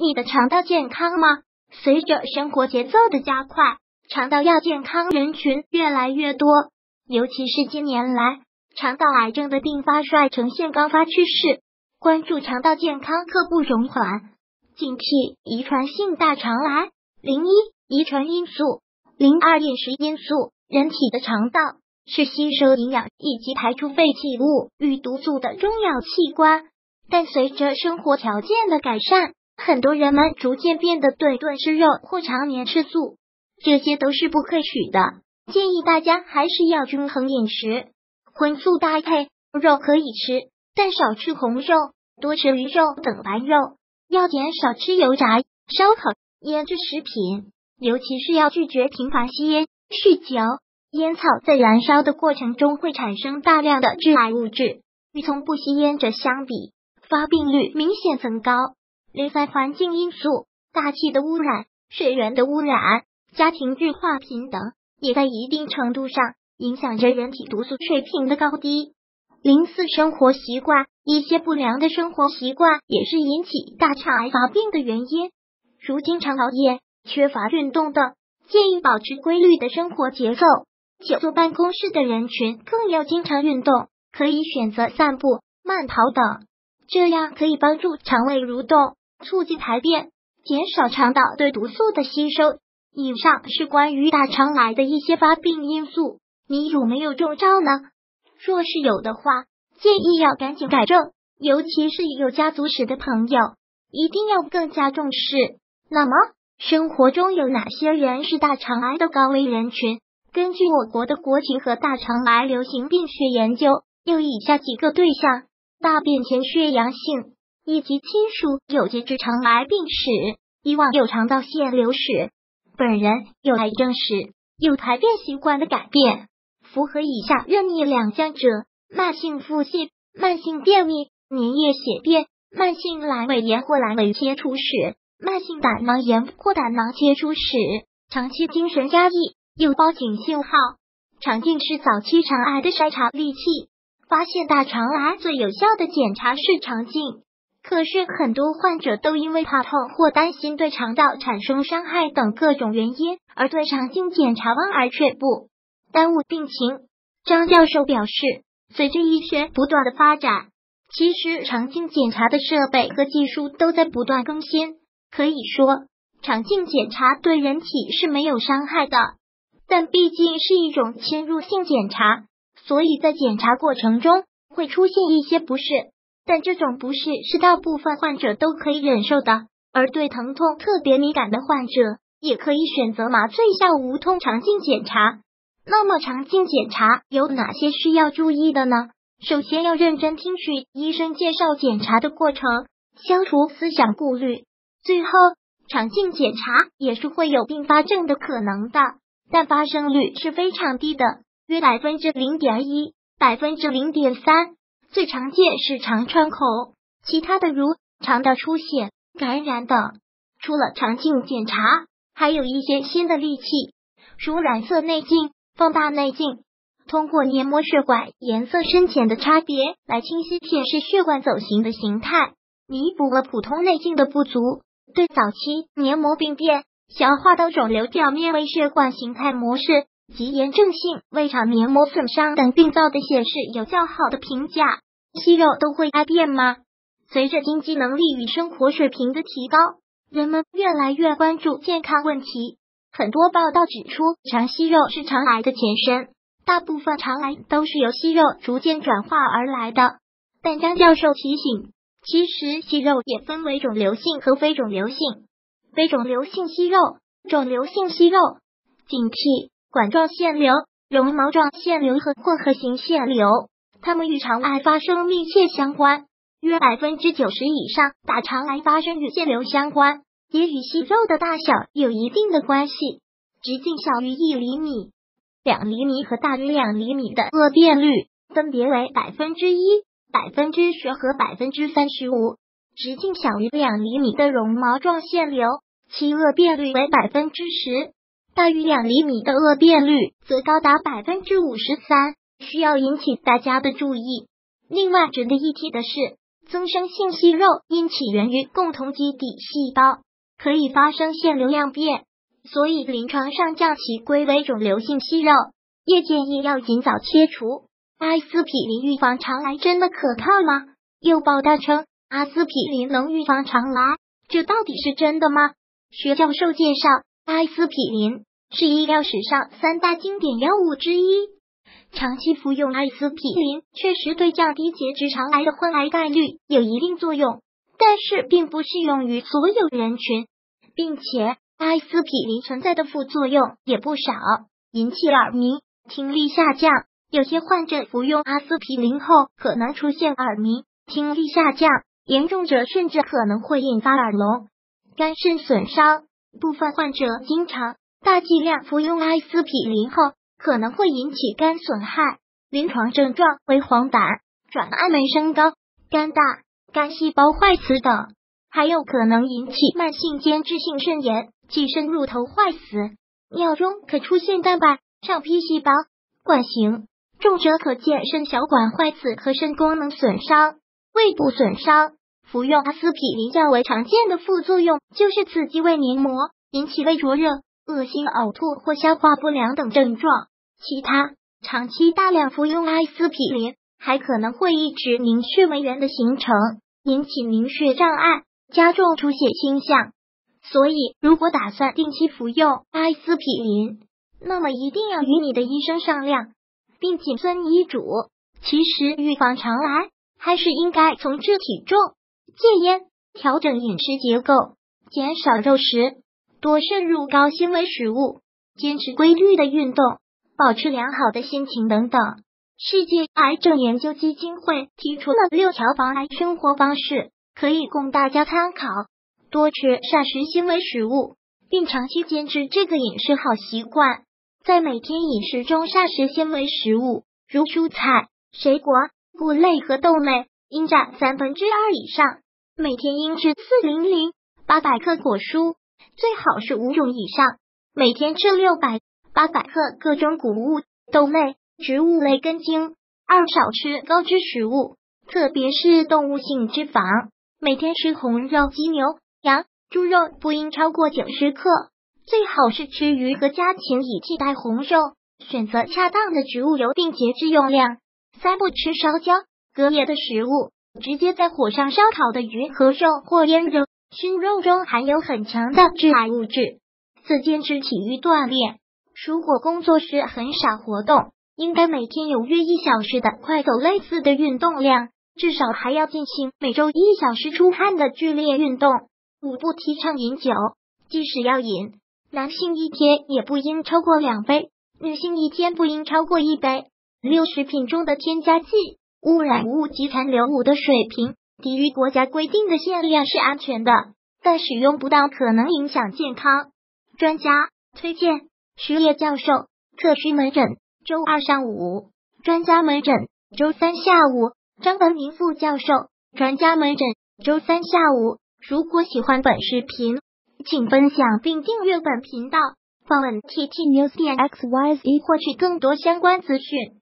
你的肠道健康吗？随着生活节奏的加快，肠道亚健康人群越来越多，尤其是近年来，肠道癌症的并发率呈现高发趋势。关注肠道健康，刻不容缓。警惕遗传性大肠癌。零一遗传因素，零二饮食因素。人体的肠道是吸收营养以及排出废弃物与毒素的重要器官，但随着生活条件的改善，很多人们逐渐变得对顿吃肉或常年吃素，这些都是不可取的。建议大家还是要均衡饮食，荤素搭配，肉可以吃，但少吃红肉，多吃鱼肉等白肉，要减少吃油炸、烧烤、腌制食品，尤其是要拒绝频繁吸烟。酗酒、烟草在燃烧的过程中会产生大量的致癌物质，与从不吸烟者相比，发病率明显增高。另外，环境因素、大气的污染、水源的污染、家庭日化品等，也在一定程度上影响着人体毒素水平的高低。零四生活习惯，一些不良的生活习惯也是引起大肠癌发病的原因，如经常熬夜、缺乏运动等。建议保持规律的生活节奏。久坐办公室的人群更要经常运动，可以选择散步、慢跑等，这样可以帮助肠胃蠕动，促进排便，减少肠道对毒素的吸收。以上是关于大肠癌的一些发病因素，你有没有中招呢？若是有的话，建议要赶紧改正，尤其是有家族史的朋友，一定要更加重视。那么。生活中有哪些人是大肠癌的高危人群？根据我国的国情和大肠癌流行病学研究，有以下几个对象：大便前血阳性，以及亲属有结直肠癌病史，以往有肠道腺瘤史，本人有癌症史，有排便习惯的改变，符合以下任意两项者：慢性腹泻、慢性便秘、粘液血便、慢性阑尾炎或阑尾切除史。慢性胆囊炎或胆囊切除史，长期精神压抑有报警信号。肠镜是早期肠癌的筛查利器，发现大肠癌最有效的检查是肠镜。可是很多患者都因为怕痛或担心对肠道产生伤害等各种原因，而对肠镜检查望而却步，耽误病情。张教授表示，随着医学不断的发展，其实肠镜检查的设备和技术都在不断更新。可以说，肠镜检查对人体是没有伤害的，但毕竟是一种侵入性检查，所以在检查过程中会出现一些不适。但这种不适是大部分患者都可以忍受的，而对疼痛特别敏感的患者也可以选择麻醉下无痛肠镜检查。那么，肠镜检查有哪些需要注意的呢？首先要认真听取医生介绍检查的过程，消除思想顾虑。最后，肠镜检查也是会有并发症的可能的，但发生率是非常低的，约百分之零点一、百分之零点三。最常见是肠穿孔，其他的如肠道出血、感染等。除了肠镜检查，还有一些新的利器，如染色内镜、放大内镜，通过黏膜血管颜色深浅的差别来清晰显示血管走形的形态，弥补了普通内镜的不足。对早期黏膜病变、消化道肿瘤表面微血管形态模式及炎症性胃肠黏膜损伤等病灶的显示有较好的评价。息肉都会癌变吗？随着经济能力与生活水平的提高，人们越来越关注健康问题。很多报道指出，肠息肉是肠癌的前身，大部分肠癌都是由息肉逐渐转化而来的。但张教授提醒。其实息肉也分为肿瘤性和非肿瘤性。非肿瘤性息肉、肿瘤性息肉、警惕管状腺瘤、绒毛状腺瘤和混合型腺瘤，它们与肠癌发生密切相关，约百分之九十以上大肠癌发生与腺瘤相关，也与息肉的大小有一定的关系。直径小于一厘米、两厘米和大于两厘米的恶变率分别为百分之一。百分之十和百分之三十五，直径小于两厘米的绒毛状腺瘤，其恶变率为百分之十；大于两厘米的恶变率则高达百分之五十三，需要引起大家的注意。另外值得一提的是，增生性息肉因起源于共同基底细胞，可以发生腺瘤样变，所以临床上将其归为肿瘤性息肉，也建议要尽早切除。阿司匹林预防肠癌真的可靠吗？有报道称阿司匹林能预防肠癌，这到底是真的吗？薛教授介绍，阿司匹林是医疗史上三大经典药物之一。长期服用阿司匹林确实对降低结直肠癌的患癌概率有一定作用，但是并不适用于所有人群，并且阿司匹林存在的副作用也不少，引起耳鸣、听力下降。有些患者服用阿司匹林后可能出现耳鸣、听力下降，严重者甚至可能会引发耳聋、肝肾损伤。部分患者经常大剂量服用阿司匹林后。可能会引起肝损害，临床症状为黄疸、转氨酶升高、肝大、肝细胞坏死等，还有可能引起慢性间质性肾炎、寄生入头坏死。尿中可出现蛋白上皮细胞管型，重者可见肾小管坏死和肾功能损伤、胃部损伤。服用阿司匹林较为常见的副作用就是刺激胃黏膜，引起胃灼热、恶心、呕吐或消化不良等症状。其他长期大量服用阿司匹林，还可能会抑制凝血酶原的形成，引起凝血障碍，加重出血倾向。所以，如果打算定期服用阿司匹林，那么一定要与你的医生商量，并谨遵医嘱。其实，预防肠癌还是应该从治体重、戒烟、调整饮食结构、减少肉食、多摄入高纤维食物、坚持规律的运动。保持良好的心情等等。世界癌症研究基金会提出了六条防癌生活方式，可以供大家参考。多吃膳食纤维食物，并长期坚持这个饮食好习惯。在每天饮食中，膳食纤维食物如蔬菜、水果、谷类和豆类应占三分之二以上。每天应吃四零零八百克果蔬，最好是五种以上。每天吃六百。八百克各种谷物、豆类、植物类根茎。二少吃高脂食物，特别是动物性脂肪。每天吃红肉，鸡、牛、羊、猪肉不应超过九十克，最好是吃鱼和家禽以替代红肉。选择恰当的植物油，并节制用量。三不吃烧焦、隔夜的食物，直接在火上烧烤的鱼和肉或腌肉、熏肉中含有很强的致癌物质。四坚持体育锻炼。如果工作时很少活动，应该每天有约一小时的快走类似的运动量，至少还要进行每周一小时出汗的剧烈运动。五不提倡饮酒，即使要饮，男性一天也不应超过两杯，女性一天不应超过一杯。六食品中的添加剂、污染物及残留物的水平低于国家规定的限量是安全的，但使用不当可能影响健康。专家推荐。徐烨教授特需门诊周二上午，专家门诊周三下午。张文明副教授专家门诊周三下午。如果喜欢本视频，请分享并订阅本频道。访问 tt news 点 xyz 获取更多相关资讯。